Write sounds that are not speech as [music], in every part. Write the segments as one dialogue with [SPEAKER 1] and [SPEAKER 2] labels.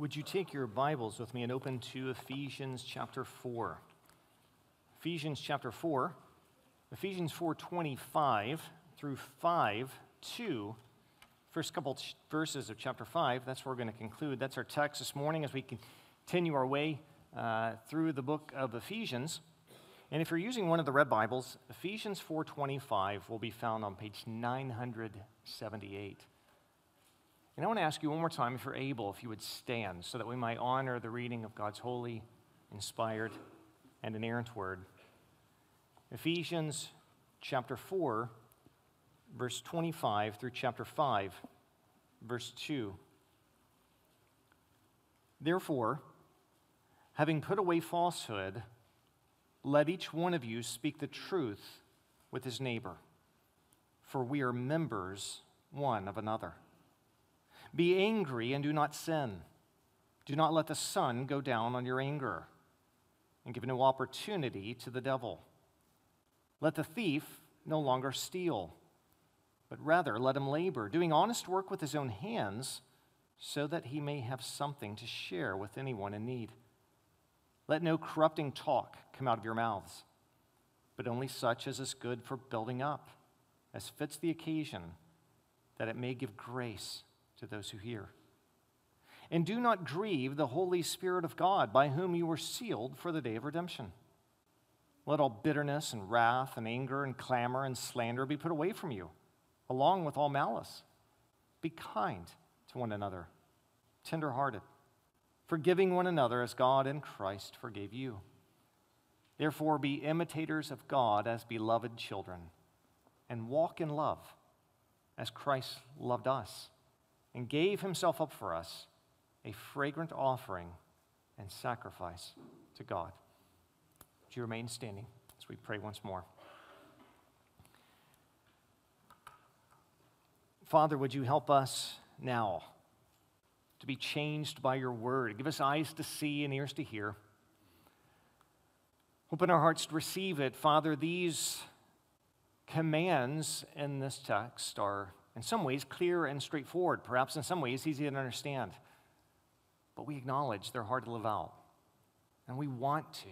[SPEAKER 1] Would you take your Bibles with me and open to Ephesians chapter 4? Ephesians chapter 4, Ephesians 4:25 through 5 2 first couple ch- verses of chapter 5 that's where we're going to conclude. That's our text this morning as we continue our way uh, through the book of ephesians. And if you're using one of the red bibles ephesians 4.25 will be found on page 978 and I want to ask you one more time, if you're able, if you would stand so that we might honor the reading of God's holy, inspired, and inerrant word. Ephesians chapter 4, verse 25 through chapter 5, verse 2. Therefore, having put away falsehood, let each one of you speak the truth with his neighbor, for we are members one of another. Be angry and do not sin. Do not let the sun go down on your anger, and give no opportunity to the devil. Let the thief no longer steal, but rather let him labor, doing honest work with his own hands, so that he may have something to share with anyone in need. Let no corrupting talk come out of your mouths, but only such as is good for building up, as fits the occasion, that it may give grace to those who hear. And do not grieve the Holy Spirit of God, by whom you were sealed for the day of redemption. Let all bitterness and wrath and anger and clamor and slander be put away from you, along with all malice. Be kind to one another, tenderhearted, forgiving one another as God in Christ forgave you. Therefore, be imitators of God as beloved children, and walk in love as Christ loved us and gave himself up for us, a fragrant offering and sacrifice to God. Would you remain standing as we pray once more? Father, would you help us now to be changed by your word? Give us eyes to see and ears to hear. Open our hearts to receive it. Father, these commands in this text are in some ways clear and straightforward, perhaps in some ways easy to understand. But we acknowledge they're hard to live out, and we want to.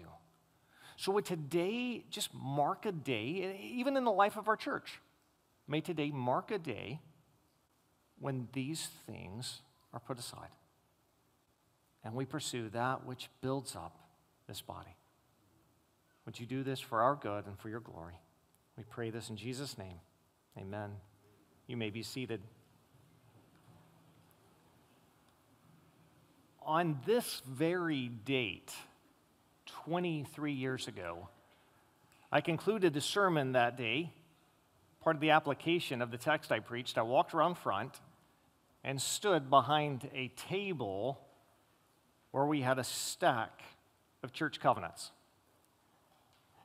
[SPEAKER 1] So, would today just mark a day, even in the life of our church? May today mark a day when these things are put aside and we pursue that which builds up this body. Would you do this for our good and for your glory? We pray this in Jesus' name. Amen. You may be seated. On this very date, 23 years ago, I concluded the sermon that day, part of the application of the text I preached. I walked around front and stood behind a table where we had a stack of church covenants.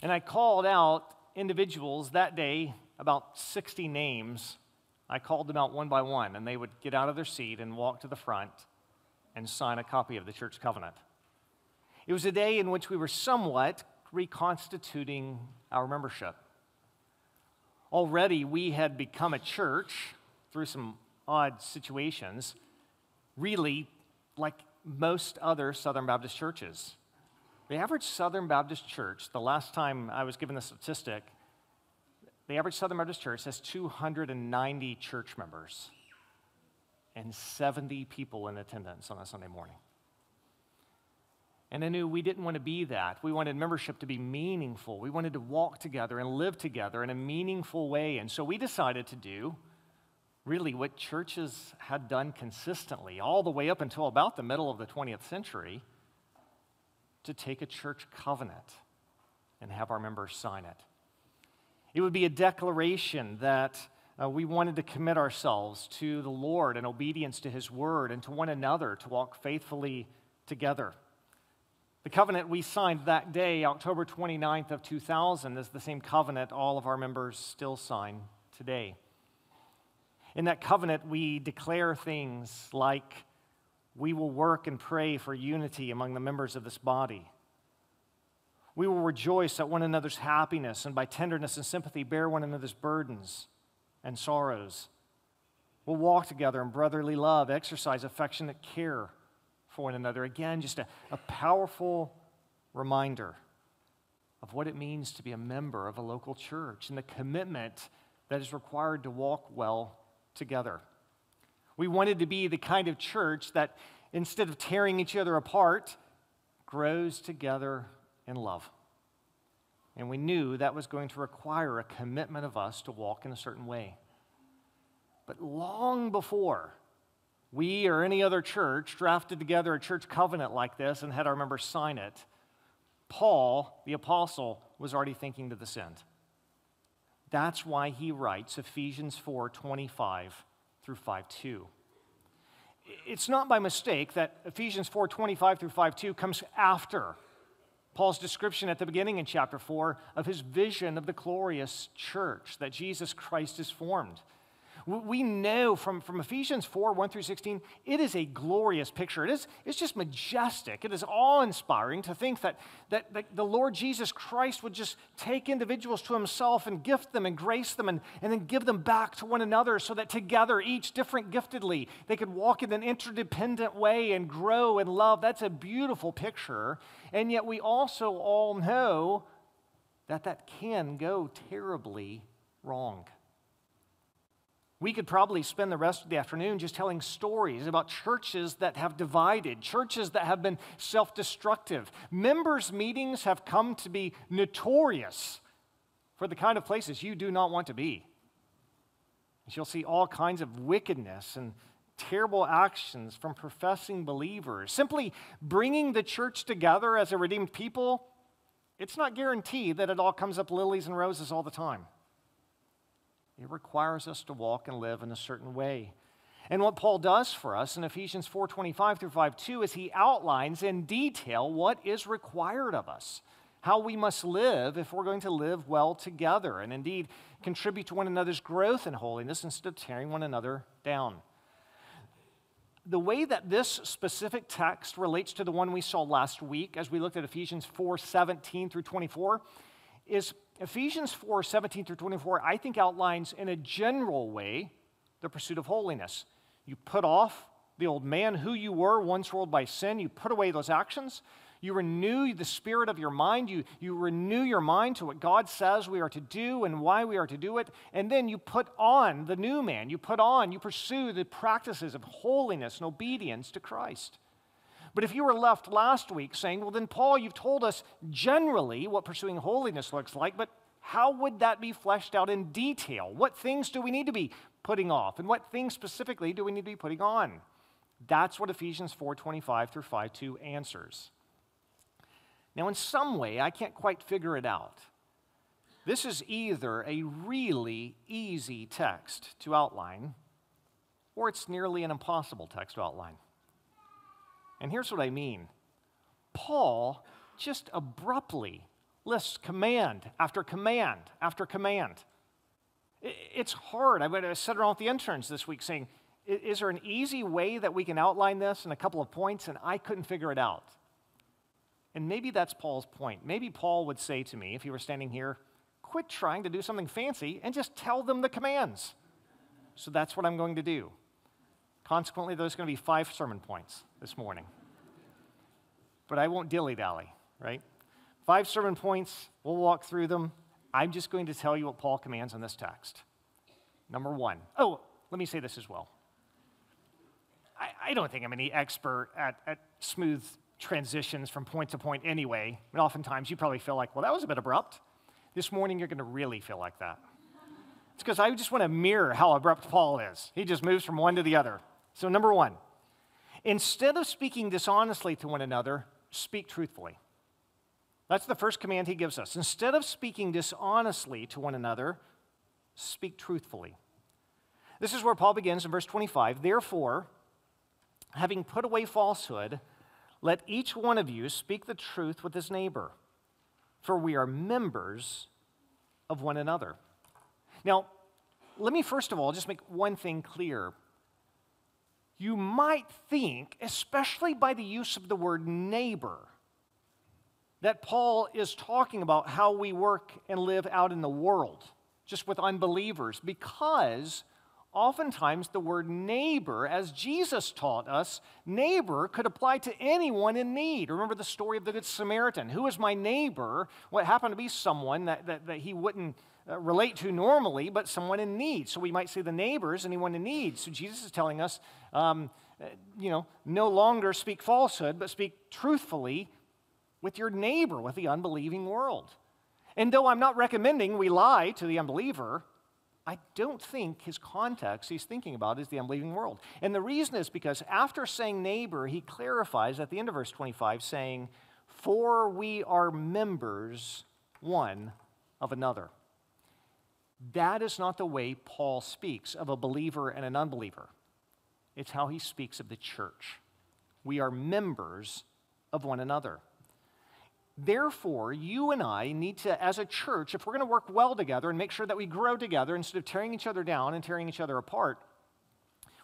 [SPEAKER 1] And I called out individuals that day, about 60 names, I called them out one by one, and they would get out of their seat and walk to the front and sign a copy of the church covenant. It was a day in which we were somewhat reconstituting our membership. Already, we had become a church through some odd situations, really like most other Southern Baptist churches. The average Southern Baptist church, the last time I was given the statistic, the average Southern Baptist church has 290 church members and 70 people in attendance on a Sunday morning. And I knew we didn't want to be that. We wanted membership to be meaningful. We wanted to walk together and live together in a meaningful way. And so we decided to do really what churches had done consistently all the way up until about the middle of the 20th century to take a church covenant and have our members sign it. It would be a declaration that uh, we wanted to commit ourselves to the Lord in obedience to His word and to one another to walk faithfully together. The covenant we signed that day, October 29th of 2000, is the same covenant all of our members still sign today. In that covenant, we declare things like we will work and pray for unity among the members of this body. We will rejoice at one another's happiness and by tenderness and sympathy bear one another's burdens and sorrows. We'll walk together in brotherly love, exercise affectionate care for one another. Again, just a, a powerful reminder of what it means to be a member of a local church and the commitment that is required to walk well together. We wanted to be the kind of church that, instead of tearing each other apart, grows together in love. And we knew that was going to require a commitment of us to walk in a certain way. But long before we or any other church drafted together a church covenant like this and had our members sign it, Paul, the apostle, was already thinking to this end. That's why he writes Ephesians 4 25 through 5 2. It's not by mistake that Ephesians 4 25 through 5 2 comes after Paul's description at the beginning in chapter 4 of his vision of the glorious church that Jesus Christ has formed. We know from, from Ephesians 4 1 through 16, it is a glorious picture. It is, it's just majestic. It is awe inspiring to think that, that, that, the Lord Jesus Christ would just take individuals to himself and gift them and grace them and, and then give them back to one another so that together, each different giftedly, they could walk in an interdependent way and grow in love. That's a beautiful picture. And yet, we also all know that that can go terribly wrong. We could probably spend the rest of the afternoon just telling stories about churches that have divided, churches that have been self destructive. Members' meetings have come to be notorious for the kind of places you do not want to be. You'll see all kinds of wickedness and terrible actions from professing believers. Simply bringing the church together as a redeemed people, it's not guaranteed that it all comes up lilies and roses all the time. It requires us to walk and live in a certain way. And what Paul does for us in Ephesians 4:25 through 5:2 is he outlines in detail what is required of us, how we must live if we're going to live well together and indeed contribute to one another's growth in holiness instead of tearing one another down. The way that this specific text relates to the one we saw last week as we looked at Ephesians 4:17 through 24 is Ephesians 4 17 through 24, I think outlines in a general way the pursuit of holiness. You put off the old man who you were, once ruled by sin, you put away those actions. You renew the spirit of your mind. You, you renew your mind to what God says we are to do and why we are to do it. And then you put on the new man. You put on, you pursue the practices of holiness and obedience to Christ. But if you were left last week saying, well, then, Paul, you've told us generally what pursuing holiness looks like, but how would that be fleshed out in detail? What things do we need to be putting off? And what things specifically do we need to be putting on? That's what Ephesians 4:25 through 5:2 answers. Now, in some way, I can't quite figure it out. This is either a really easy text to outline, or it's nearly an impossible text to outline. And here's what I mean Paul just abruptly lists command after command after command. It's hard. I sat around with the interns this week saying, Is there an easy way that we can outline this in a couple of points? And I couldn't figure it out. And maybe that's Paul's point. Maybe Paul would say to me, if he were standing here, quit trying to do something fancy and just tell them the commands. So that's what I'm going to do. Consequently, there's going to be five sermon points this morning. But I won't dilly dally, right? Five sermon points, we'll walk through them. I'm just going to tell you what Paul commands in this text. Number one. Oh, let me say this as well. I, I don't think I'm any expert at, at smooth transitions from point to point anyway. But oftentimes you probably feel like, well, that was a bit abrupt. This morning you're going to really feel like that. It's because I just want to mirror how abrupt Paul is. He just moves from one to the other. So, number one, instead of speaking dishonestly to one another, speak truthfully. That's the first command he gives us. Instead of speaking dishonestly to one another, speak truthfully. This is where Paul begins in verse 25. Therefore, having put away falsehood, let each one of you speak the truth with his neighbor, for we are members of one another. Now, let me first of all just make one thing clear you might think, especially by the use of the word neighbor, that Paul is talking about how we work and live out in the world, just with unbelievers, because oftentimes the word neighbor, as Jesus taught us, neighbor could apply to anyone in need. Remember the story of the Good Samaritan. Who is my neighbor? What happened to be someone that, that, that he wouldn't uh, relate to normally, but someone in need. So we might say the neighbors, anyone in need. So Jesus is telling us, um, uh, you know, no longer speak falsehood, but speak truthfully with your neighbor, with the unbelieving world. And though I'm not recommending we lie to the unbeliever, I don't think his context he's thinking about is the unbelieving world. And the reason is because after saying neighbor, he clarifies at the end of verse 25, saying, For we are members one of another. That is not the way Paul speaks of a believer and an unbeliever. It's how he speaks of the church. We are members of one another. Therefore, you and I need to, as a church, if we're going to work well together and make sure that we grow together instead of tearing each other down and tearing each other apart,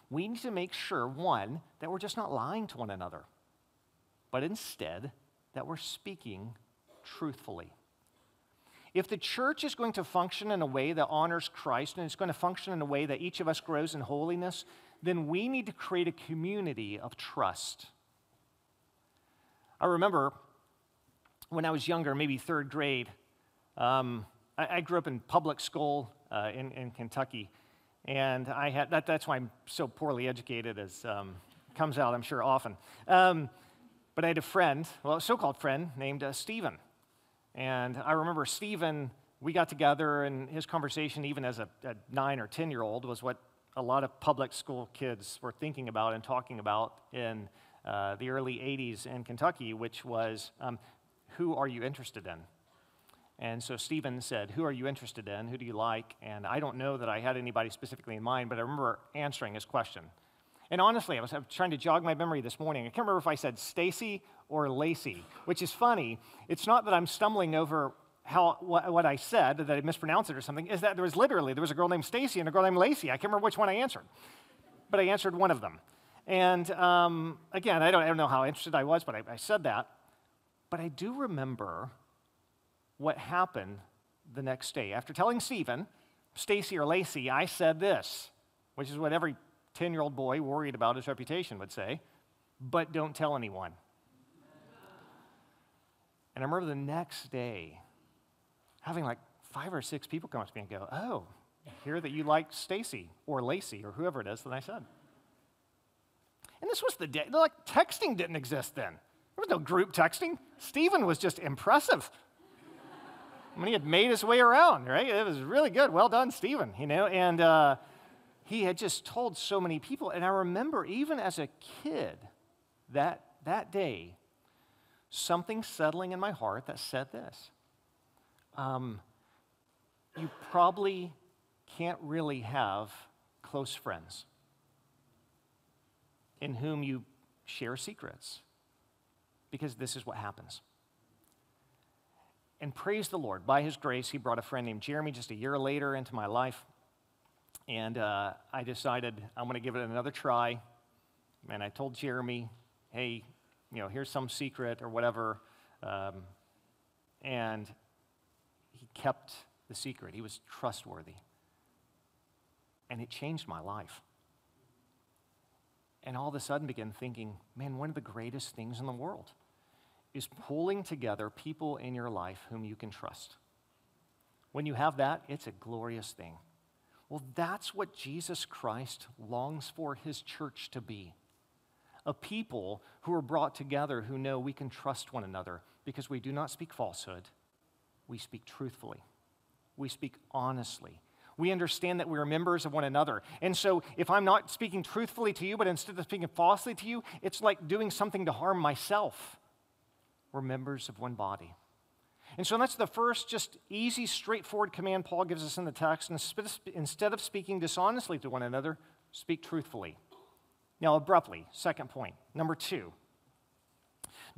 [SPEAKER 1] we need to make sure, one, that we're just not lying to one another, but instead that we're speaking truthfully. If the church is going to function in a way that honors Christ and it's going to function in a way that each of us grows in holiness, then we need to create a community of trust. I remember when I was younger, maybe third grade, um, I, I, grew up in public school uh, in, in, Kentucky. And I had, that, that's why I'm so poorly educated, as um, comes out, I'm sure, often. Um, but I had a friend, well, a so called friend, named uh, Stephen. And I remember Stephen, we got together, and his conversation, even as a, a nine or 10 year old, was what a lot of public school kids were thinking about and talking about in uh, the early 80s in Kentucky, which was um, who are you interested in? And so Stephen said, Who are you interested in? Who do you like? And I don't know that I had anybody specifically in mind, but I remember answering his question. And honestly, I was trying to jog my memory this morning. I can't remember if I said Stacy or Lacey, which is funny. It's not that I'm stumbling over how, what, what, I said, that I mispronounced it or something, is that there was literally, there was a girl named Stacy and a girl named Lacey. I can't remember which one I answered, but I answered one of them. And um, again, I don't, I don't know how interested I was, but I, I said that. But I do remember what happened the next day. After telling Stephen, Stacy or Lacey, I said this, which is what every 10 year old boy worried about his reputation would say, but don't tell anyone. And I remember the next day having like five or six people come up to me and go, Oh, I hear that you like Stacy or Lacey or whoever it is that I said. And this was the day, like texting didn't exist then. There was no group texting. Stephen was just impressive. I mean, he had made his way around, right? It was really good. Well done, Stephen, you know? And uh, he had just told so many people. And I remember, even as a kid, that, that day, something settling in my heart that said this um, You probably can't really have close friends in whom you share secrets because this is what happens. And praise the Lord, by His grace, He brought a friend named Jeremy just a year later into my life. And uh, I decided I'm going to give it another try. And I told Jeremy, hey, you know, here's some secret or whatever. Um, and he kept the secret, he was trustworthy. And it changed my life and all of a sudden began thinking, man, one of the greatest things in the world is pulling together people in your life whom you can trust. When you have that, it's a glorious thing. Well, that's what Jesus Christ longs for his church to be a people who are brought together who know we can trust one another because we do not speak falsehood, we speak truthfully, we speak honestly, we understand that we are members of one another. And so if I'm not speaking truthfully to you, but instead of speaking falsely to you, it's like doing something to harm myself. We're members of one body. And so that's the first, just easy, straightforward command Paul gives us in the text. Instead of speaking dishonestly to one another, speak truthfully. Now, abruptly, second point. Number two,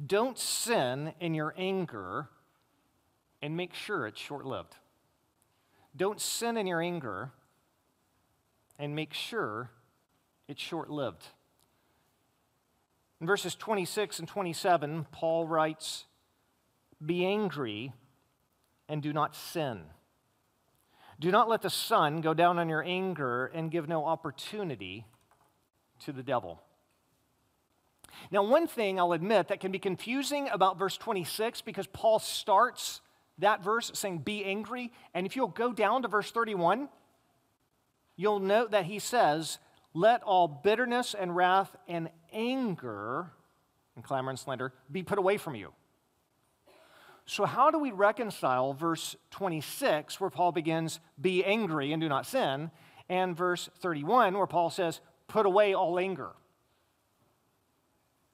[SPEAKER 1] don't sin in your anger and make sure it's short lived. Don't sin in your anger and make sure it's short lived. In verses 26 and 27, Paul writes, Be angry and do not sin. Do not let the sun go down on your anger and give no opportunity to the devil. Now, one thing I'll admit that can be confusing about verse 26 because Paul starts that verse saying, Be angry. And if you'll go down to verse 31, you'll note that he says, Let all bitterness and wrath and anger and clamor and slander be put away from you. So, how do we reconcile verse 26, where Paul begins, Be angry and do not sin, and verse 31, where Paul says, Put away all anger?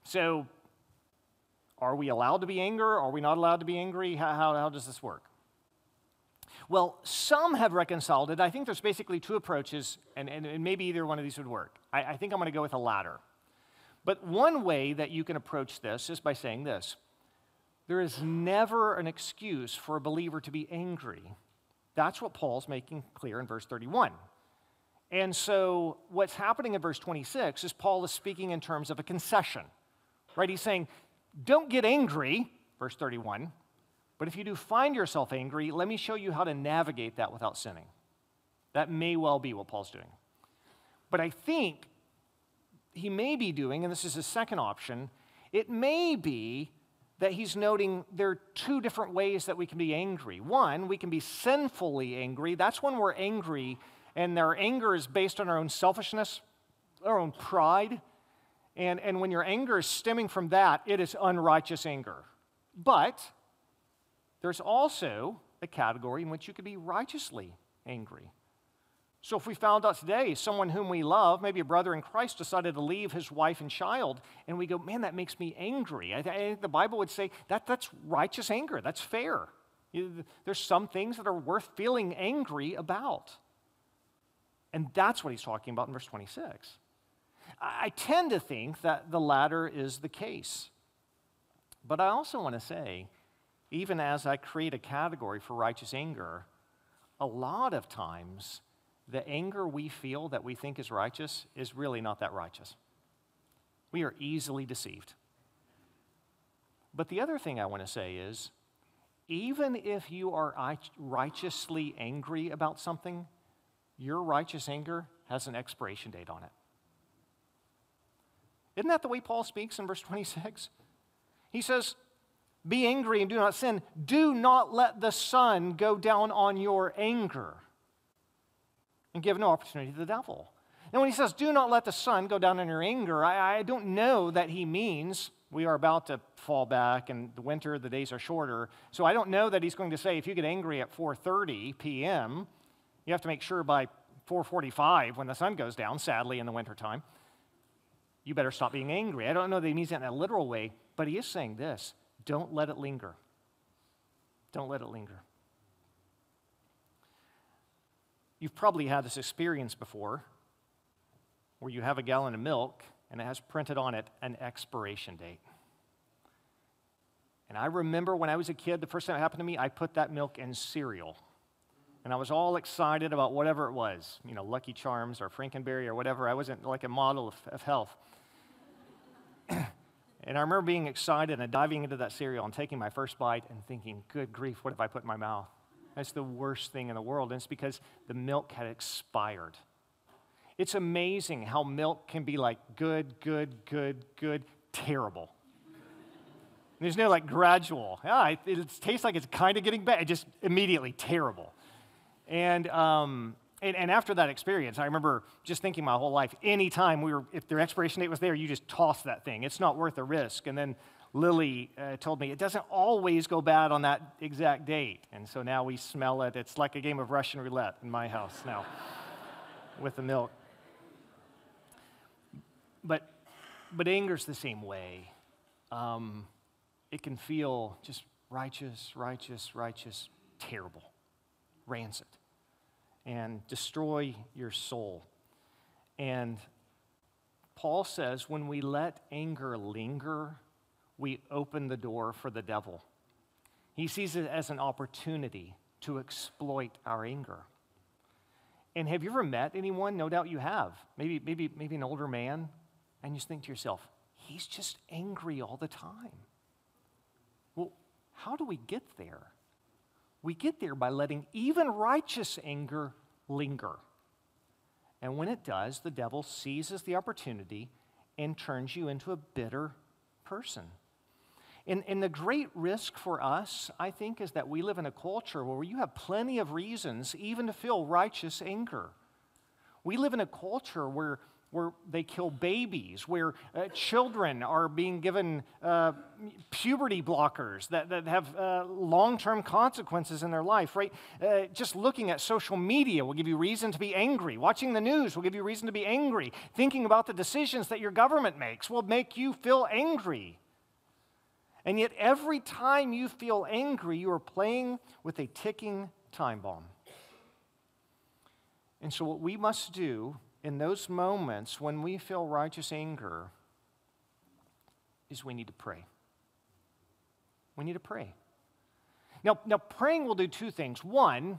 [SPEAKER 1] So, are we allowed to be angry? Are we not allowed to be angry? How, how, how does this work? Well, some have reconciled it. I think there's basically two approaches, and, and, and maybe either one of these would work. I, I think I'm going to go with the latter. But one way that you can approach this is by saying this there is never an excuse for a believer to be angry. That's what Paul's making clear in verse 31. And so, what's happening in verse 26 is Paul is speaking in terms of a concession right? He's saying, don't get angry, verse 31, but if you do find yourself angry, let me show you how to navigate that without sinning. That may well be what Paul's doing. But I think he may be doing, and this is his second option, it may be that he's noting there are two different ways that we can be angry. One, we can be sinfully angry. That's when we're angry, and our anger is based on our own selfishness, our own pride, and, and when your anger is stemming from that, it is unrighteous anger. But there's also a category in which you could be righteously angry. So if we found out today someone whom we love, maybe a brother in Christ, decided to leave his wife and child, and we go, man, that makes me angry. I, think the Bible would say that that's righteous anger. That's fair. There's some things that are worth feeling angry about. And that's what he's talking about in verse 26. I tend to think that the latter is the case. But I also want to say, even as I create a category for righteous anger, a lot of times the anger we feel that we think is righteous is really not that righteous. We are easily deceived. But the other thing I want to say is even if you are righteously angry about something, your righteous anger has an expiration date on it. Isn't that the way Paul speaks in verse 26? He says, Be angry and do not sin. Do not let the sun go down on your anger and give no opportunity to the devil. And when he says, Do not let the sun go down on your anger, I, I don't know that he means we are about to fall back and the winter the days are shorter so i don't know that he's going to say if you get angry at 4.30 p.m you have to make sure by 4.45 when the sun goes down sadly in the wintertime you better stop being angry. I don't know that he means that in a literal way, but he is saying this don't let it linger. Don't let it linger. You've probably had this experience before where you have a gallon of milk and it has printed on it an expiration date. And I remember when I was a kid, the first time it happened to me, I put that milk in cereal. And I was all excited about whatever it was, you know, Lucky Charms or Franken Berry or whatever. I wasn't like a model of, of health. [clears throat] and I remember being excited and diving into that cereal and taking my first bite and thinking, good grief, what have I put in my mouth? That's the worst thing in the world. And it's because the milk had expired. It's amazing how milk can be like good, good, good, good, terrible. There's no like gradual. Yeah, it, it tastes like it's kind of getting better, just immediately terrible. And um, and, and, after that experience, I remember just thinking my whole life, anytime we were, if their expiration date was there, you just toss that thing. It's not worth the risk. And then Lily uh, told me it doesn't always go bad on that exact date. And so now we smell it. It's like a game of Russian roulette in my house now [laughs] with the milk. But, but anger's the same way. Um, it can feel just righteous, righteous, righteous, terrible, rancid and destroy your soul. And Paul says when we let anger linger, we open the door for the devil. He sees it as an opportunity to exploit our anger. And have you ever met anyone? No doubt you have. Maybe, maybe, maybe an older man, and you just think to yourself, he's just angry all the time. Well, how do we get there? We get there by letting even righteous anger linger. And when it does, the devil seizes the opportunity and turns you into a bitter person. And, and the great risk for us, I think, is that we live in a culture where you have plenty of reasons even to feel righteous anger. We live in a culture where, where they kill babies, where uh, children are being given uh, puberty blockers that, that have uh, long term consequences in their life, right? Uh, just looking at social media will give you reason to be angry. Watching the news will give you reason to be angry. Thinking about the decisions that your government makes will make you feel angry. And yet, every time you feel angry, you are playing with a ticking time bomb. And so, what we must do in those moments when we feel righteous anger is we need to pray. We need to pray. Now, now praying will do two things. One,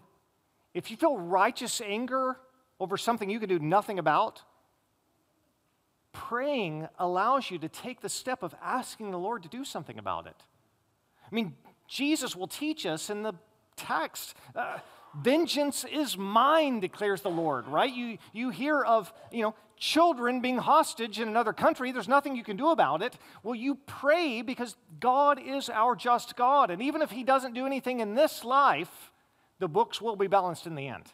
[SPEAKER 1] if you feel righteous anger over something you can do nothing about, praying allows you to take the step of asking the Lord to do something about it. I mean, Jesus will teach us in the text. Uh, Vengeance is mine, declares the Lord, right? You, you hear of, you know, children being hostage in another country. There's nothing you can do about it. Well, you pray because God is our just God. And even if He doesn't do anything in this life, the books will be balanced in the end.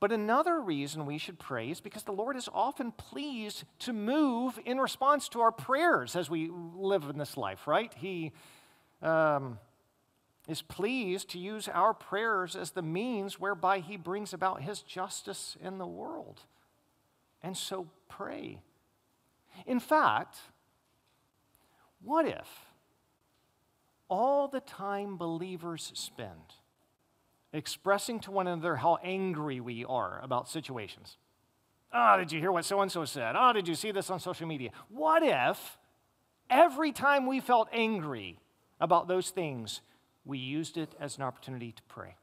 [SPEAKER 1] But another reason we should pray is because the Lord is often pleased to move in response to our prayers as we live in this life, right? He um, is pleased to use our prayers as the means whereby He brings about His justice in the world. And so pray. In fact, what if all the time believers spend expressing to one another how angry we are about situations. Oh, did you hear what so and so said? Oh, did you see this on social media? What if every time we felt angry about those things, we used it as an opportunity to pray?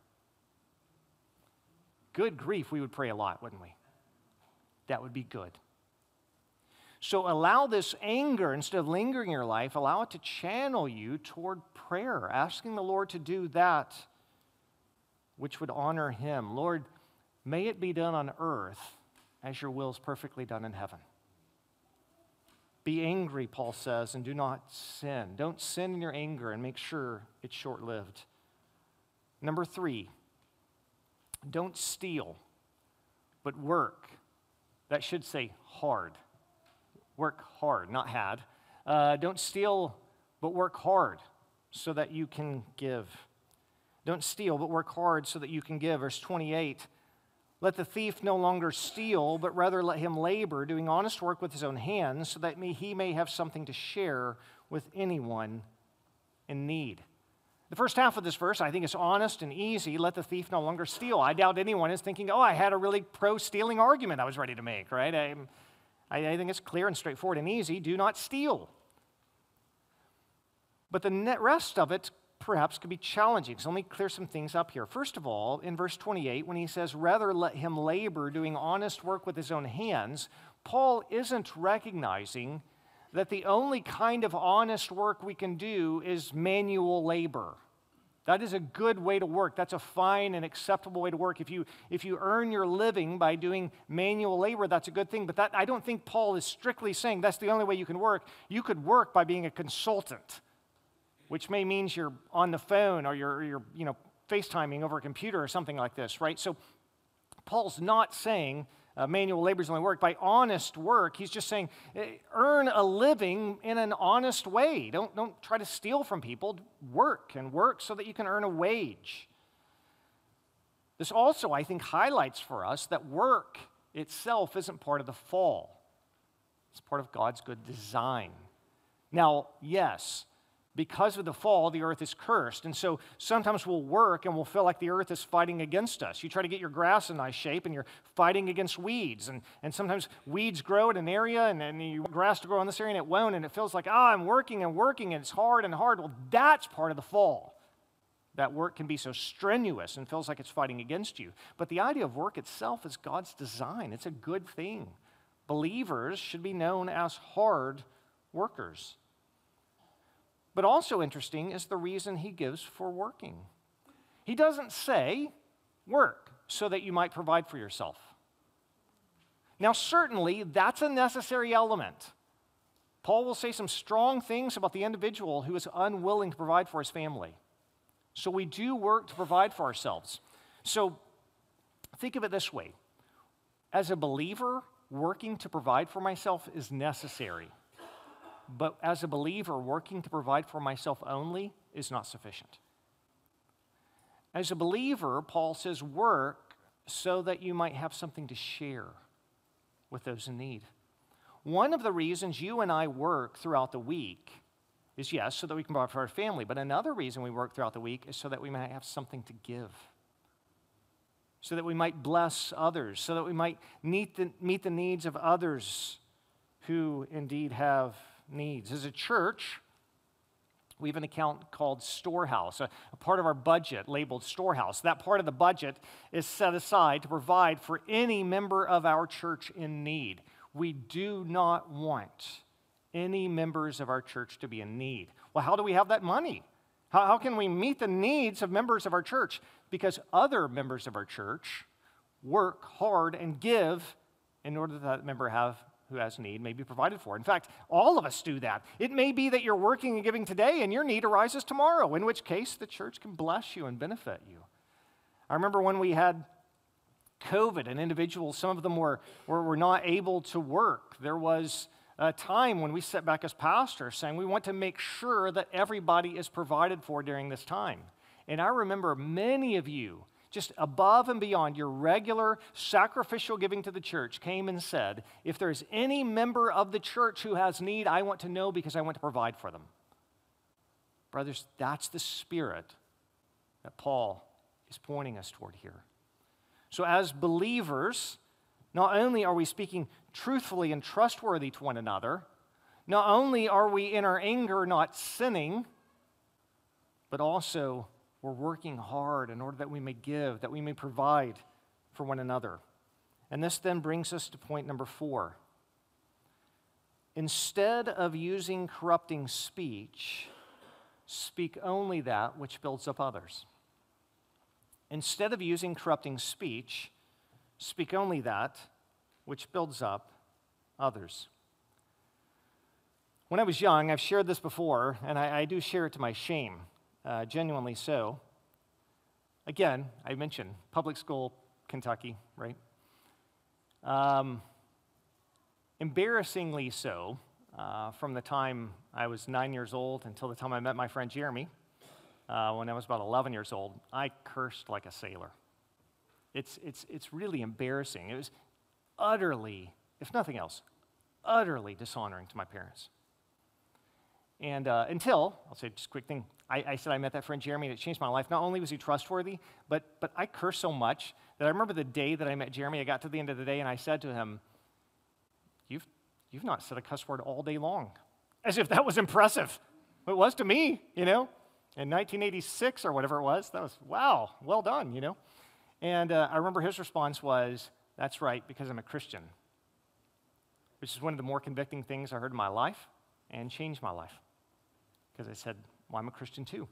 [SPEAKER 1] Good grief, we would pray a lot, wouldn't we? That would be good. So allow this anger, instead of lingering in your life, allow it to channel you toward prayer, asking the Lord to do that which would honor him. Lord, may it be done on earth as your will is perfectly done in heaven. Be angry, Paul says, and do not sin. Don't sin in your anger and make sure it's short lived. Number three, don't steal, but work. That should say hard. Work hard, not had. Uh, don't steal, but work hard so that you can give. Don't steal, but work hard so that you can give. Verse 28 Let the thief no longer steal, but rather let him labor, doing honest work with his own hands, so that he may have something to share with anyone in need. The first half of this verse, I think, is honest and easy. Let the thief no longer steal. I doubt anyone is thinking, oh, I had a really pro stealing argument I was ready to make, right? I, I, think it's clear and straightforward and easy. Do not steal. But the rest of it perhaps could be challenging. So let me clear some things up here. First of all, in verse 28, when he says, rather let him labor doing honest work with his own hands, Paul isn't recognizing that the only kind of honest work we can do is manual labor. That is a good way to work. That's a fine and acceptable way to work. If you, if you earn your living by doing manual labor, that's a good thing. But that, I don't think Paul is strictly saying that's the only way you can work. You could work by being a consultant which may means you're on the phone or you're, you're you know, FaceTiming over a computer or something like this, right? So Paul's not saying uh, manual labor is only work. By honest work, he's just saying eh, earn a living in an honest way. Don't, don't try to steal from people. Work and work so that you can earn a wage. This also, I think, highlights for us that work itself isn't part of the fall, it's part of God's good design. Now, yes, because of the fall, the earth is cursed. And so sometimes we'll work and we'll feel like the earth is fighting against us. You try to get your grass in nice shape and you're fighting against weeds. And, and sometimes weeds grow in an area and, and you want grass to grow in this area and it won't. And it feels like, ah, oh, I'm working and working and it's hard and hard. Well, that's part of the fall. That work can be so strenuous and feels like it's fighting against you. But the idea of work itself is God's design, it's a good thing. Believers should be known as hard workers. But also interesting is the reason he gives for working. He doesn't say, work so that you might provide for yourself. Now, certainly, that's a necessary element. Paul will say some strong things about the individual who is unwilling to provide for his family. So we do work to provide for ourselves. So think of it this way as a believer, working to provide for myself is necessary. But as a believer, working to provide for myself only is not sufficient. As a believer, Paul says, work so that you might have something to share with those in need. One of the reasons you and I work throughout the week is yes, so that we can provide for our family, but another reason we work throughout the week is so that we might have something to give, so that we might bless others, so that we might meet the, meet the needs of others who indeed have needs. As a church, we have an account called Storehouse, a, a, part of our budget labeled Storehouse. That part of the budget is set aside to provide for any member of our church in need. We do not want any members of our church to be in need. Well, how do we have that money? How, how can we meet the needs of members of our church? Because other members of our church work hard and give in order that that member have who has need may be provided for. In fact, all of us do that. It may be that you're working and giving today and your need arises tomorrow, in which case the church can bless you and benefit you. I remember when we had COVID and individuals, some of them were, were, were not able to work. There was a time when we sat back as pastors saying we want to make sure that everybody is provided for during this time. And I remember many of you just above and beyond your regular sacrificial giving to the church, came and said, If there's any member of the church who has need, I want to know because I want to provide for them. Brothers, that's the spirit that Paul is pointing us toward here. So, as believers, not only are we speaking truthfully and trustworthy to one another, not only are we in our anger not sinning, but also we're working hard in order that we may give, that we may provide for one another. And this then brings us to point number four. Instead of using corrupting speech, speak only that which builds up others. Instead of using corrupting speech, speak only that which builds up others. When I was young, I've shared this before, and I, I do share it to my shame uh, genuinely so. Again, I mentioned public school, Kentucky, right? Um, embarrassingly so, uh, from the time I was nine years old until the time I met my friend Jeremy, uh, when I was about 11 years old, I cursed like a sailor. It's, it's, it's really embarrassing. It was utterly, if nothing else, utterly dishonoring to my parents. And uh, until, I'll say just a quick thing, I, I, said I met that friend Jeremy and it changed my life. Not only was he trustworthy, but, but I cursed so much that I remember the day that I met Jeremy, I got to the end of the day and I said to him, You've, you've not said a cuss word all day long. As if that was impressive. It was to me, you know. In 1986 or whatever it was, that was, wow, well done, you know. And uh, I remember his response was, That's right, because I'm a Christian, which is one of the more convicting things I heard in my life and changed my life. Because I said, well, I'm a Christian too.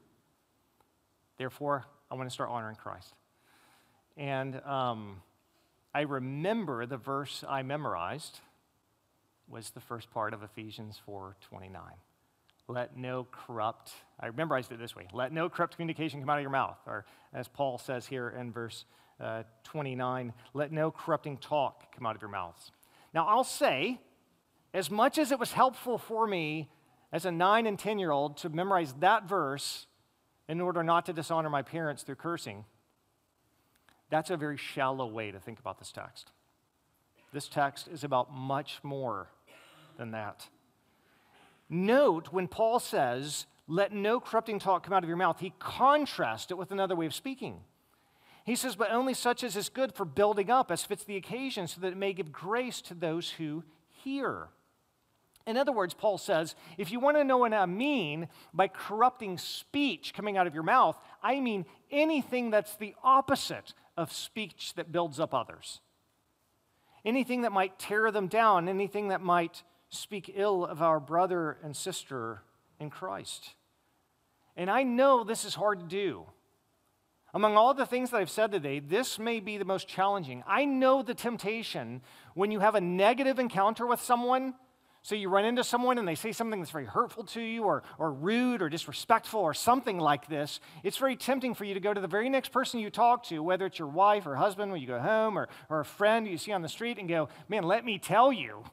[SPEAKER 1] Therefore, I want to start honoring Christ. And um, I remember the verse I memorized was the first part of Ephesians 4:29. Let no corrupt, I memorized it this way, let no corrupt communication come out of your mouth. Or as Paul says here in verse uh, 29, let no corrupting talk come out of your mouths. Now, I'll say, as much as it was helpful for me as a nine and 10 year old to memorize that verse in order not to dishonor my parents through cursing, that's a very shallow way to think about this text. This text is about much more than that. Note when Paul says, Let no corrupting talk come out of your mouth, he contrasts it with another way of speaking. He says, But only such as is good for building up as fits the occasion, so that it may give grace to those who hear. In other words, Paul says, if you want to know what I mean by corrupting speech coming out of your mouth, I mean anything that's the opposite of speech that builds up others. Anything that might tear them down, anything that might speak ill of our brother and sister in Christ. And I know this is hard to do. Among all the things that I've said today, this may be the most challenging. I know the temptation when you have a negative encounter with someone. So you run into someone and they say something that's very hurtful to you or, or rude or disrespectful or something like this. It's very tempting for you to go to the very next person you talk to, whether it's your wife or husband when you go home or, or a friend you see on the street and go, man, let me tell you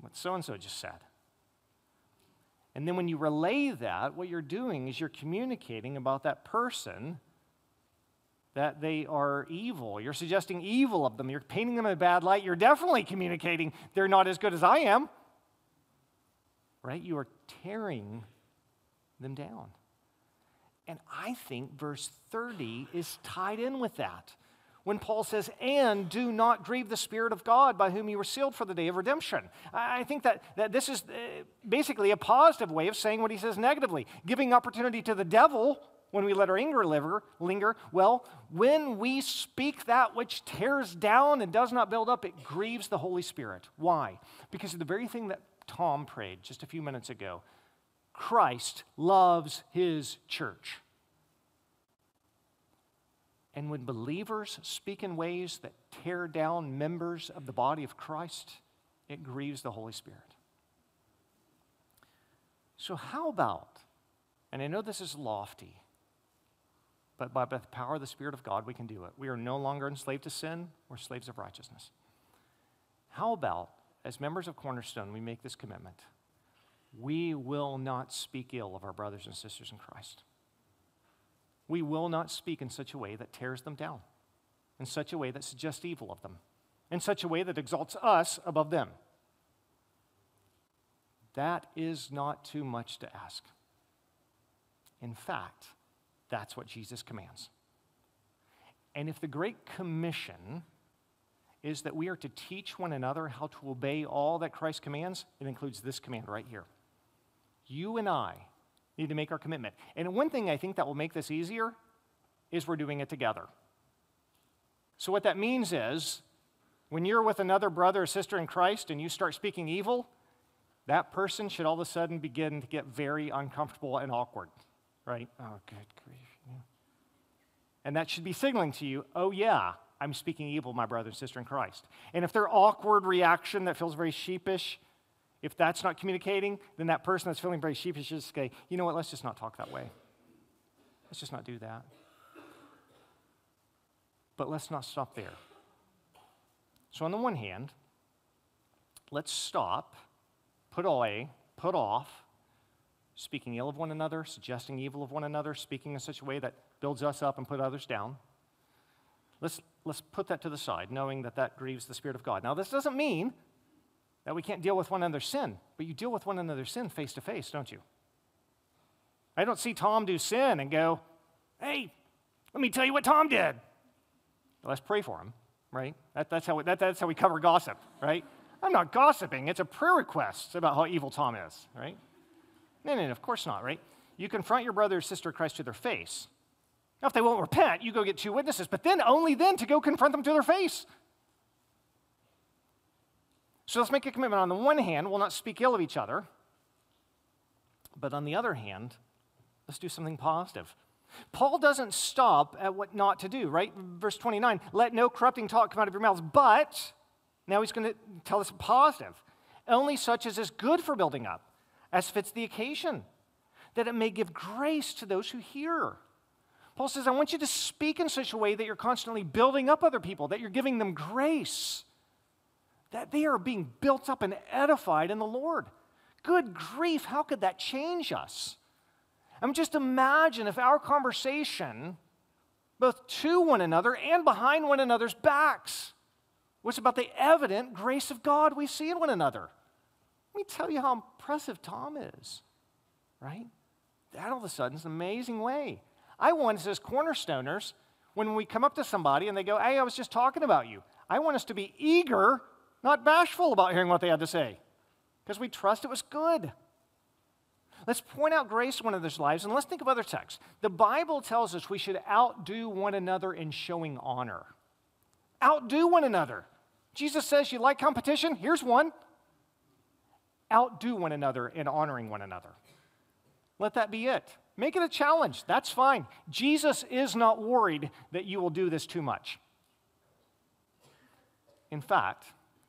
[SPEAKER 1] what so and so just said. And then when you relay that, what you're doing is you're communicating about that person that they are evil. You're suggesting evil of them. You're painting them in a bad light. You're definitely communicating they're not as good as I am. Right? You are tearing them down. And I think verse 30 is tied in with that when Paul says, and do not grieve the Spirit of God by whom you were sealed for the day of redemption. I think that, that this is uh, basically a positive way of saying what he says negatively, giving opportunity to the devil when we let our anger linger, linger. Well, when we speak that which tears down and does not build up, it grieves the Holy Spirit. Why? Because of the very thing that Tom prayed just a few minutes ago Christ loves his church. And when believers speak in ways that tear down members of the body of Christ, it grieves the Holy Spirit. So, how about, and I know this is lofty, but by the power of the Spirit of God, we can do it. We are no longer enslaved to sin, we're slaves of righteousness. How about, as members of Cornerstone, we make this commitment? We will not speak ill of our brothers and sisters in Christ. We will not speak in such a way that tears them down, in such a way that suggests evil of them, in such a way that exalts us above them. That is not too much to ask. In fact, that's what Jesus commands. And if the Great Commission is that we are to teach one another how to obey all that Christ commands, it includes this command right here. You and I need to make our commitment. And one thing I think that will make this easier is we're doing it together. So, what that means is when you're with another brother or sister in Christ and you start speaking evil, that person should all of a sudden begin to get very uncomfortable and awkward, right? Oh, good grief. And that should be signaling to you, oh, yeah, I'm speaking evil, my brother and sister in Christ. And if their awkward reaction that feels very sheepish, if that's not communicating, then that person that's feeling very sheepish just say, you know what, let's just not talk that way. Let's just not do that. But let's not stop there. So, on the one hand, let's stop, put away, put off speaking ill of one another, suggesting evil of one another, speaking in such a way that builds us up and put others down. Let's, let's put that to the side, knowing that that grieves the Spirit of God. Now, this doesn't mean that we can't deal with one another's sin, but you deal with one another's sin face to face, don't you? I don't see Tom do sin and go, hey, let me tell you what Tom did. let's pray for him, right? That, that's, how we, that, that's how we cover gossip, right? I'm not gossiping. It's a prayer request about how evil Tom is, right? No, no, no, of course not, right? You confront your brother or sister Christ to their face. Now, if they won't repent, you go get two witnesses, but then only then to go confront them to their face. So let's make a commitment. On the one hand, we'll not speak ill of each other. But on the other hand, let's do something positive. Paul doesn't stop at what not to do, right? Verse 29 let no corrupting talk come out of your mouths, but now he's going to tell us positive. Only such as is good for building up, as fits the occasion, that it may give grace to those who hear. Paul says, I want you to speak in such a way that you're constantly building up other people, that you're giving them grace that they are being built up and edified in the Lord. Good grief, how could that change us? I mean, just imagine if our conversation, both to one another and behind one another's backs, was about the evident grace of God we see in one another. Let me tell you how impressive Tom is, right? That all of a sudden is an amazing way. I want us as cornerstoners, when we come up to somebody and they go, Hey, I was just talking about you, I want us to be eager not bashful about hearing what they had to say, because we trust it was good. Let's point out grace in one another's lives, and let's think of other texts. The Bible tells us we should outdo one another in showing honor. Outdo one another. Jesus says, You like competition? Here's one. Outdo one another in honoring one another. Let that be it. Make it a challenge. That's fine. Jesus is not worried that you will do this too much. In fact,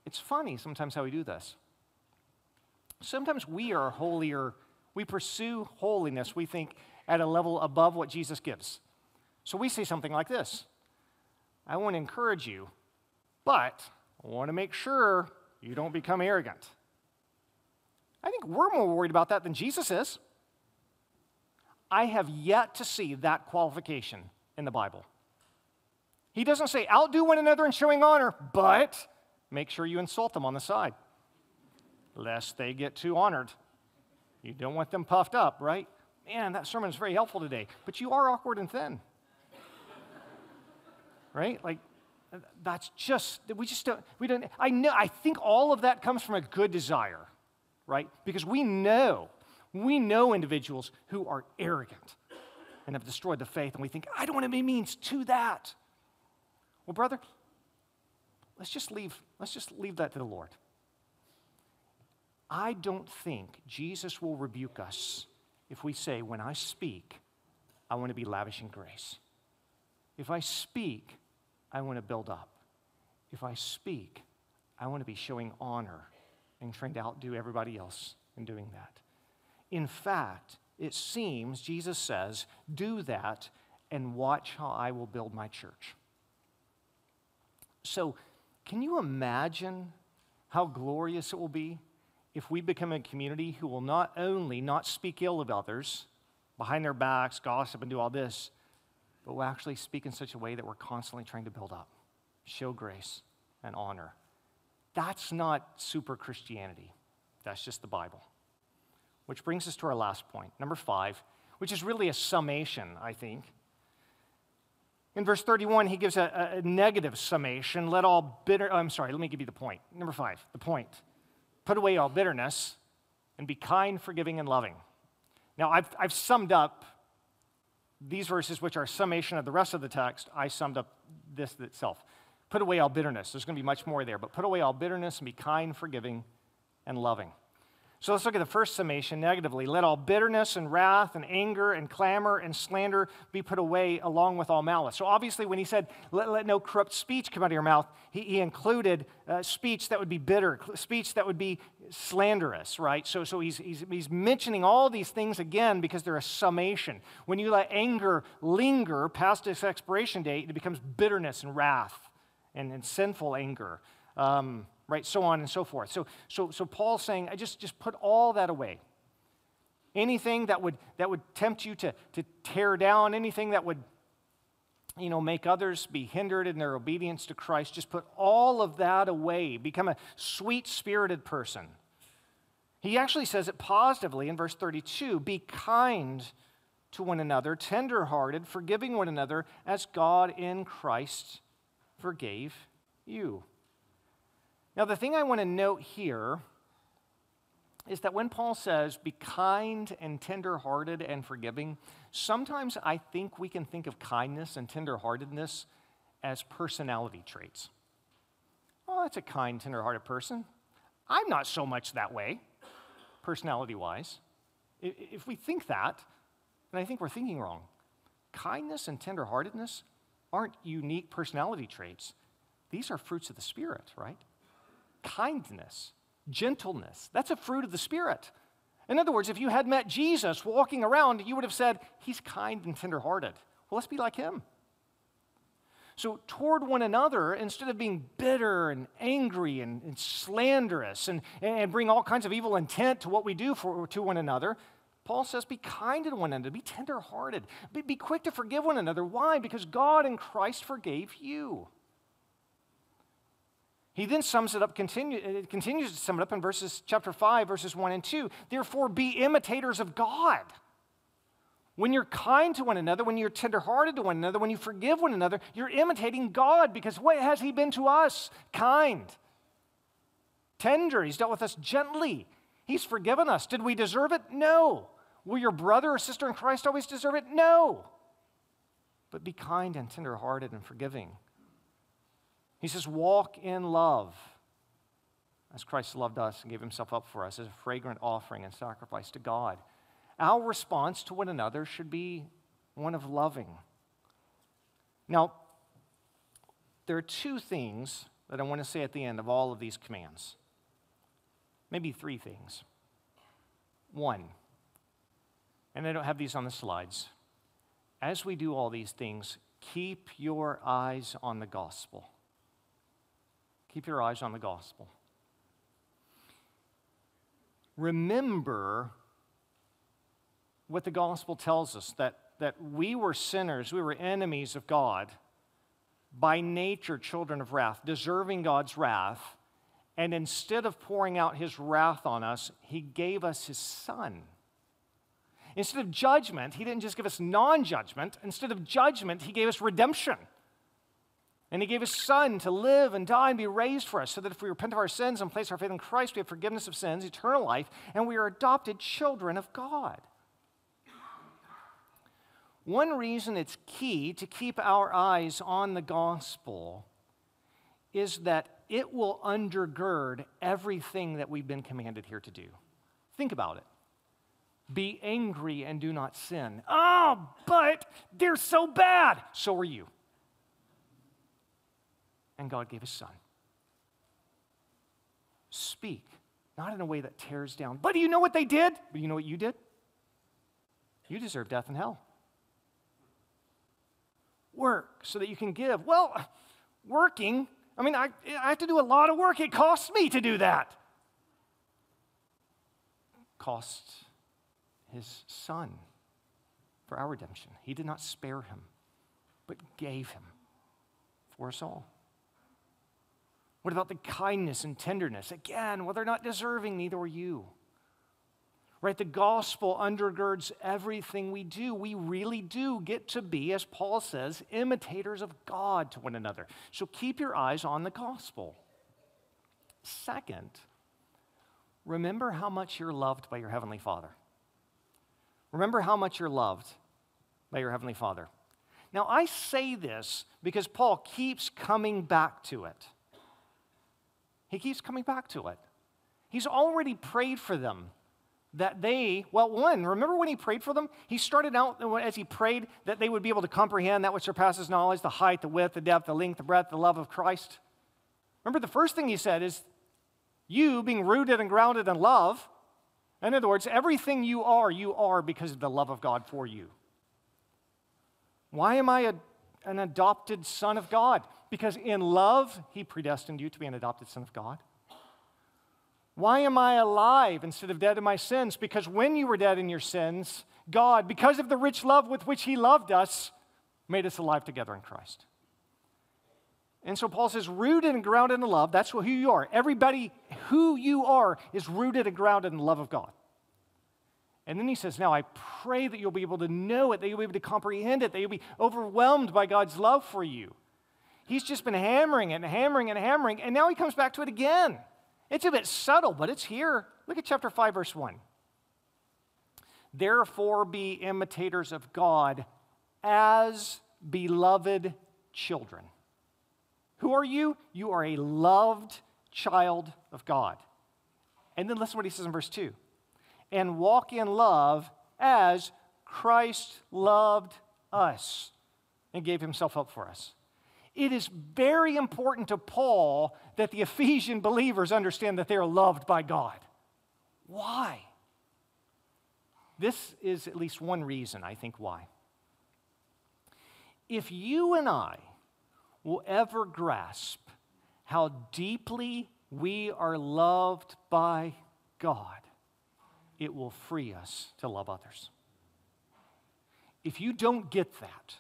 [SPEAKER 1] it's funny sometimes how we do this. Sometimes we are holier, we pursue holiness, we think, at a level above what Jesus gives. So we say something like this I want to encourage you, but I want to make sure you don't become arrogant. I think we're more worried about that than Jesus is. I have yet to see that qualification in the Bible. He doesn't say, outdo one another in showing honor, but make sure you insult them on the side, lest they get too honored. You don't want them puffed up, right? Man, that sermon is very helpful today, but you are awkward and thin. right? Like, that's just, we just don't, we don't, I know, I think all of that comes from a good desire, right? Because we know, we know individuals who are arrogant and have destroyed the faith, and we think, I don't want to be means to that. Well, brother, let's just leave, let's just leave that to the Lord. I don't think Jesus will rebuke us if we say, when I speak, I want to be lavish in grace. If I speak, I want to build up. If I speak, I want to be showing honor and trying to outdo everybody else in doing that. In fact, it seems Jesus says, do that and watch how I will build my church. So, can you imagine how glorious it will be if we become a community who will not only not speak ill of others behind their backs, gossip, and do all this, but will actually speak in such a way that we're constantly trying to build up, show grace, and honor? That's not super Christianity. That's just the Bible. Which brings us to our last point, number five, which is really a summation, I think, in verse 31, he gives a, a negative summation. Let all bitter, oh, I'm sorry, let me give you the point. Number five, the point. Put away all bitterness and be kind, forgiving, and loving. Now, I've, I've summed up these verses, which are summation of the rest of the text. I summed up this itself. Put away all bitterness. There's going to be much more there, but put away all bitterness and be kind, forgiving, and loving. So let's look at the first summation negatively. Let all bitterness and wrath and anger and clamor and slander be put away along with all malice. So obviously, when he said, let, let no corrupt speech come out of your mouth, he, he included uh, speech that would be bitter, speech that would be slanderous, right? So, so he's, he's, he's mentioning all these things again because they're a summation. When you let anger linger past its expiration date, it becomes bitterness and wrath and, and sinful anger. Um, right? So on and so forth. So, so, so Paul's saying, I just, just put all that away. Anything that would, that would tempt you to, to tear down, anything that would you know, make others be hindered in their obedience to Christ, just put all of that away. Become a sweet spirited person. He actually says it positively in verse 32 be kind to one another, tenderhearted, forgiving one another, as God in Christ forgave you. Now, the thing I want to note here is that when Paul says, be kind and tenderhearted and forgiving, sometimes I think we can think of kindness and tenderheartedness as personality traits. Oh, that's a kind, tenderhearted person. I'm not so much that way, personality wise. If we think that, then I think we're thinking wrong. Kindness and tenderheartedness aren't unique personality traits, these are fruits of the Spirit, right? kindness, gentleness. That's a fruit of the Spirit. In other words, if you had met Jesus walking around, you would have said, He's kind and tenderhearted. Well, let's be like Him. So, toward one another, instead of being bitter and angry and, and slanderous and, and bring all kinds of evil intent to what we do for, to one another, Paul says, be kind to one another, be tenderhearted, be, be quick to forgive one another. Why? Because God in Christ forgave you. He then sums it up, continue, uh, continues to sum it up in verses chapter 5, verses 1 and 2. Therefore, be imitators of God. When you're kind to one another, when you're tenderhearted to one another, when you forgive one another, you're imitating God because what has He been to us? Kind, tender. He's dealt with us gently. He's forgiven us. Did we deserve it? No. Will your brother or sister in Christ always deserve it? No. But be kind and tenderhearted and forgiving he says, Walk in love as Christ loved us and gave himself up for us as a fragrant offering and sacrifice to God. our response to one another should be one of loving. Now, there are two things that I want to say at the end of all of these commands. Maybe three things. One, and I don't have these on the slides. As we do all these things, keep your eyes on the gospel. Keep your eyes on the gospel. Remember what the gospel tells us that, that we were sinners, we were enemies of God, by nature, children of wrath, deserving God's wrath. And instead of pouring out his wrath on us, he gave us his son. Instead of judgment, he didn't just give us non judgment. Instead of judgment, he gave us redemption. And he gave his son to live and die and be raised for us so that if we repent of our sins and place our faith in Christ, we have forgiveness of sins, eternal life, and we are adopted children of God. One reason it's key to keep our eyes on the gospel is that it will undergird everything that we've been commanded here to do. Think about it. Be angry and do not sin. Oh, but they're so bad. So are you. And God gave his son. Speak, not in a way that tears down. But do you know what they did? But you know what you did? You deserve death and hell. Work so that you can give. Well, working, I mean, I, I have to do a lot of work. It costs me to do that. Costs his son for our redemption. He did not spare him, but gave him for us all. What about the kindness and tenderness? Again, well, they're not deserving, neither are you. Right? The gospel undergirds everything we do. We really do get to be, as Paul says, imitators of God to one another. So keep your eyes on the gospel. Second, remember how much you're loved by your Heavenly Father. Remember how much you're loved by your Heavenly Father. Now, I say this because Paul keeps coming back to it. He keeps coming back to it. He's already prayed for them that they, well, one, remember when he prayed for them? He started out as he prayed that they would be able to comprehend that which surpasses knowledge, the height, the width, the depth, the length, the breadth, the love of Christ. Remember, the first thing he said is, You being rooted and grounded in love, in other words, everything you are, you are because of the love of God for you. Why am I a, an adopted son of God? Because in love, He predestined you to be an adopted son of God. Why am I alive instead of dead in my sins? Because when you were dead in your sins, God, because of the rich love with which He loved us, made us alive together in Christ. And so Paul says, rooted and grounded in love, that's who you are. Everybody who you are is rooted and grounded in the love of God. And then he says, Now I pray that you'll be able to know it, that you'll be able to comprehend it, that you'll be overwhelmed by God's love for you. He's just been hammering it and hammering and hammering, and now he comes back to it again. It's a bit subtle, but it's here. Look at chapter 5, verse 1. Therefore, be imitators of God as beloved children. Who are you? You are a loved child of God. And then listen to what he says in verse 2 and walk in love as Christ loved us and gave himself up for us. It is very important to Paul that the Ephesian believers understand that they are loved by God. Why? This is at least one reason, I think, why. If you and I will ever grasp how deeply we are loved by God, it will free us to love others. If you don't get that,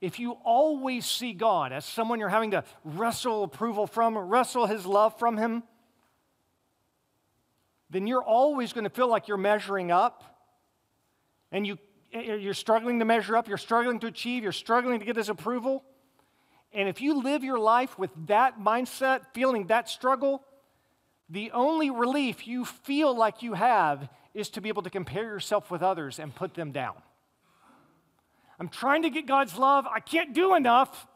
[SPEAKER 1] if you always see God as someone you're having to wrestle approval from, wrestle his love from him, then you're always going to feel like you're measuring up and you, you're struggling to measure up, you're struggling to achieve, you're struggling to get his approval. And if you live your life with that mindset, feeling that struggle, the only relief you feel like you have is to be able to compare yourself with others and put them down. I'm trying to get God's love. I can't do enough,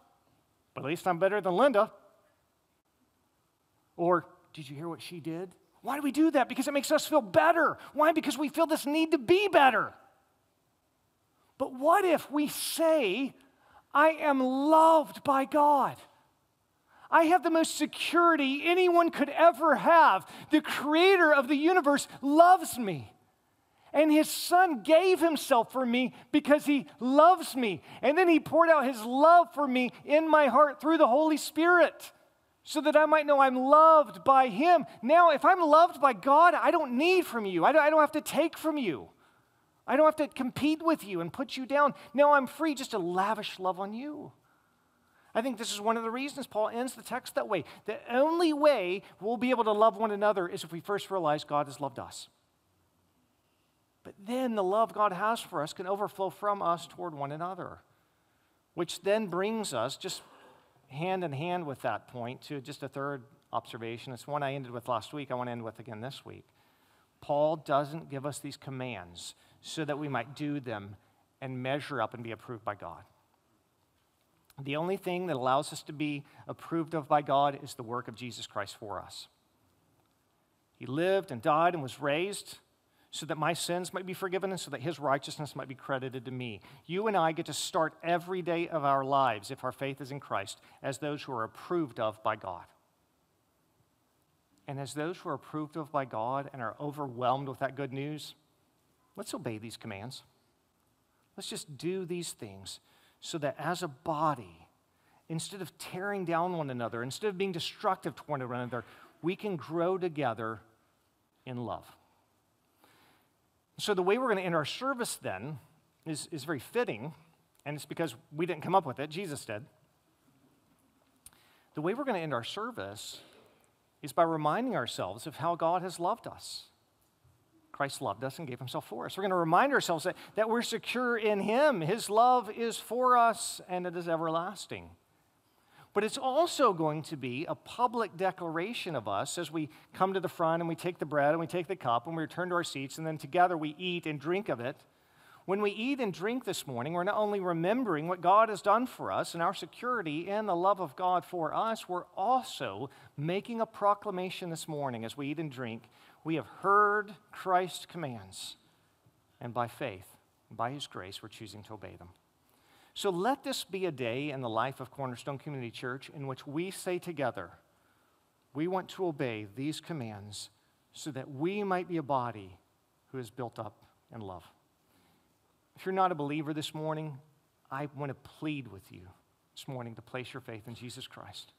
[SPEAKER 1] but at least I'm better than Linda. Or, did you hear what she did? Why do we do that? Because it makes us feel better. Why? Because we feel this need to be better. But what if we say, I am loved by God? I have the most security anyone could ever have. The creator of the universe loves me. And his son gave himself for me because he loves me. And then he poured out his love for me in my heart through the Holy Spirit so that I might know I'm loved by him. Now, if I'm loved by God, I don't need from you, I don't, have to take from you. I don't have to compete with you and put you down. Now I'm free just to lavish love on you. I think this is one of the reasons Paul ends the text that way. The only way we'll be able to love one another is if we first realize God has loved us. But then the love God has for us can overflow from us toward one another, which then brings us just hand in hand with that point to just a third observation. It's one I ended with last week, I want to end with again this week. Paul doesn't give us these commands so that we might do them and measure up and be approved by God. The only thing that allows us to be approved of by God is the work of Jesus Christ for us. He lived and died and was raised so that my sins might be forgiven and so that his righteousness might be credited to me. You and I get to start every day of our lives, if our faith is in Christ, as those who are approved of by God. And as those who are approved of by God and are overwhelmed with that good news, let's obey these commands. Let's just do these things so that as a body, instead of tearing down one another, instead of being destructive to one another, we can grow together in love. So, the way we're going to end our service then is, is very fitting, and it's because we didn't come up with it, Jesus did. The way we're going to end our service is by reminding ourselves of how God has loved us. Christ loved us and gave himself for us. We're going to remind ourselves that, that we're secure in him. His love is for us and it is everlasting. But it's also going to be a public declaration of us as we come to the front and we take the bread and we take the cup and we return to our seats and then together we eat and drink of it. When we eat and drink this morning, we're not only remembering what God has done for us and our security in the love of God for us, we're also making a proclamation this morning as we eat and drink we have heard Christ's commands, and by faith, by his grace, we're choosing to obey them. So let this be a day in the life of Cornerstone Community Church in which we say together, we want to obey these commands so that we might be a body who is built up in love. If you're not a believer this morning, I want to plead with you this morning to place your faith in Jesus Christ.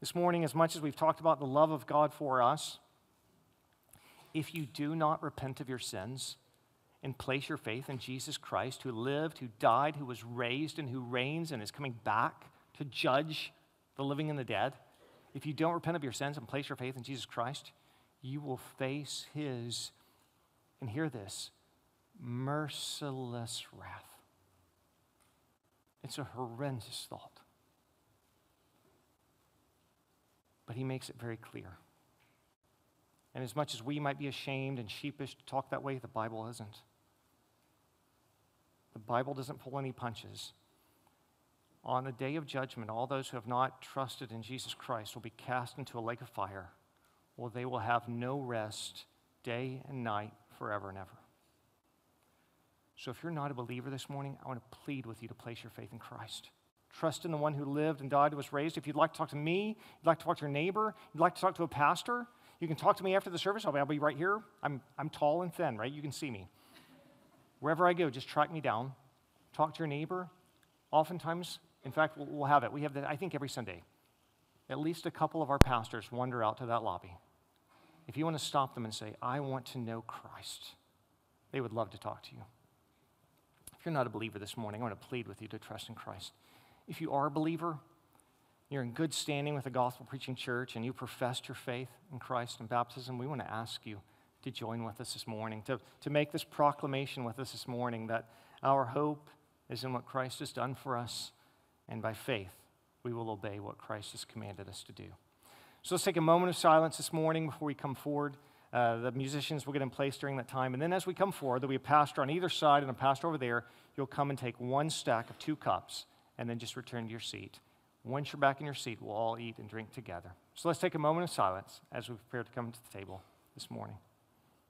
[SPEAKER 1] This morning, as much as we've talked about the love of God for us, if you do not repent of your sins and place your faith in Jesus Christ, who lived, who died, who was raised, and who reigns and is coming back to judge the living and the dead, if you don't repent of your sins and place your faith in Jesus Christ, you will face his, and hear this, merciless wrath. It's a horrendous thought. But he makes it very clear. And as much as we might be ashamed and sheepish to talk that way, the Bible isn't. The Bible doesn't pull any punches. On the day of judgment, all those who have not trusted in Jesus Christ will be cast into a lake of fire, where they will have no rest day and night forever and ever. So if you're not a believer this morning, I want to plead with you to place your faith in Christ. Trust in the one who lived and died and was raised. If you'd like to talk to me, you'd like to talk to your neighbor, you'd like to talk to a pastor, you can talk to me after the service. I'll be, I'll be right here. I'm, I'm tall and thin, right? You can see me. Wherever I go, just track me down. Talk to your neighbor. Oftentimes, in fact, we'll, we'll have it. We have that, I think, every Sunday. At least a couple of our pastors wander out to that lobby. If you want to stop them and say, I want to know Christ, they would love to talk to you. If you're not a believer this morning, I want to plead with you to trust in Christ. If you are a believer, you're in good standing with a gospel preaching church and you professed your faith in Christ and baptism, we want to ask you to join with us this morning, to, to make this proclamation with us this morning that our hope is in what Christ has done for us, and by faith, we will obey what Christ has commanded us to do. So let's take a moment of silence this morning before we come forward. Uh, the musicians will get in place during that time. And then as we come forward, there'll be a pastor on either side and a pastor over there. You'll come and take one stack of two cups and then just return to your seat. Once you're back in your seat, we'll all eat and drink together. So let's take a moment of silence as we prepare to come to the table this morning.